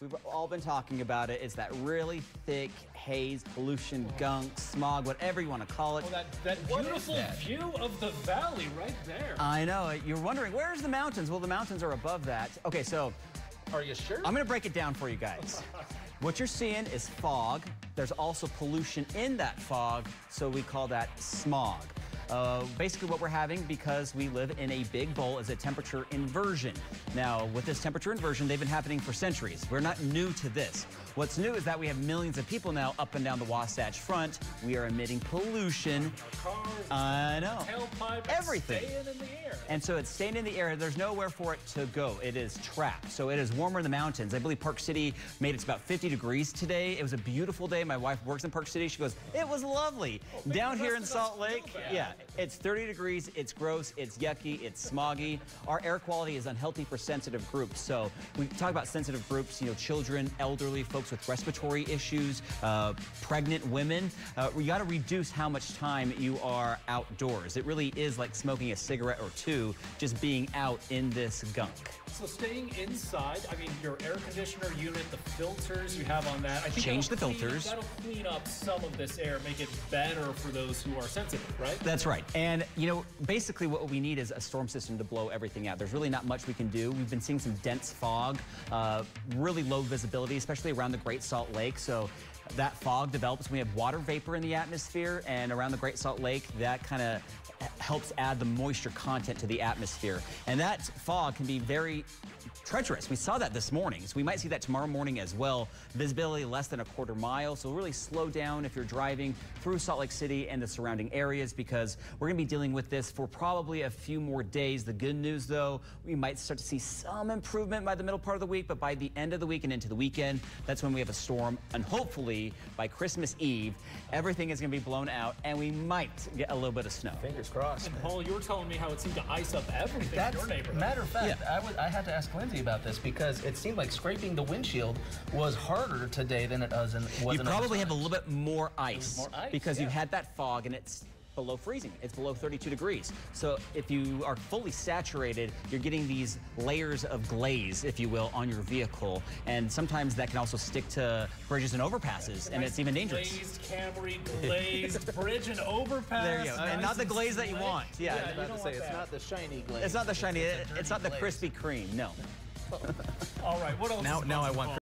We've all been talking about it. It's that really thick haze, pollution, gunk, smog, whatever you want to call it. Oh, that, that beautiful that? view of the valley right there. I know. Uh, you're wondering, where's the mountains? Well, the mountains are above that. Okay, so Are you sure? I'm going to break it down for you guys. what you're seeing is fog. There's also pollution in that fog, so we call that smog. Uh, basically, what we're having because we live in a big bowl is a temperature inversion. Now, with this temperature inversion, they've been happening for centuries. We're not new to this. What's new is that we have millions of people now up and down the Wasatch Front. We are emitting pollution. Cars, I know. Everything. staying in the air. And so it's staying in the air. There's nowhere for it to go. It is trapped. So it is warmer in the mountains. I believe Park City made it to about 50 degrees today. It was a beautiful day. My wife works in Park City. She goes, it was lovely. maybe Down here in Salt Lake, yeah, it's 30 degrees. It's gross. It's yucky. It's smoggy. Our air quality is unhealthy for sensitive groups. So we talk about sensitive groups, you know, children, elderly, folks with respiratory issues, uh, pregnant women. Uh, we got to reduce how much time you are outdoors. It really is like smoking a cigarette or two, just being out in this gunk. So staying inside, I mean, your air conditioner unit, the filters you have on that, I think Change the clean- filters. That'll clean up some of this air, make it better for those who are sensitive, right? That's right. And, you know, basically what we need is a storm system to blow everything out. There's really not much we can do. We've been seeing some dense fog, uh, really low visibility, especially around the Great Salt Lake. So that fog develops. We have water vapor in the atmosphere, and around the Great Salt Lake, that kind of helps add the moisture content to the atmosphere. And that fog can be very treacherous. We saw that this morning. So we might see that tomorrow morning as well. Visibility less than a quarter mile. So really slow down if you're driving through Salt Lake City and the surrounding areas because we're going to be dealing with this for probably a few more days. The good news though, we might start to see some improvement by the middle part of the week, but by the end of the week and into the weekend, that's when we have a storm. And hopefully by Christmas Eve, everything is going to be blown out and we might get a little bit of snow. Fingers crossed. man. Paul, you were telling me how it seemed to ice up everything That's in your neighborhood. matter of fact. I was I had to ask About this because it seemed like scraping the windshield was harder today than it was in was You in probably have a little bit more ice, more ice, because you've had that fog and it's below freezing. It's below 32 degrees. So if you are fully saturated, you're getting these layers of glaze, if you will, on your vehicle. And sometimes that can also stick to bridges and overpasses, and it's even dangerous. Glazed Camry, glazed bridge and overpass. There you go. And not the glaze that you slick. want. Yeah. you I was about to say it's that. not the shiny glaze. It's not the shiny, It's a it's not the dirty glaze. Krispy Kreme, no. All right, what else? Now- is now I want Paul?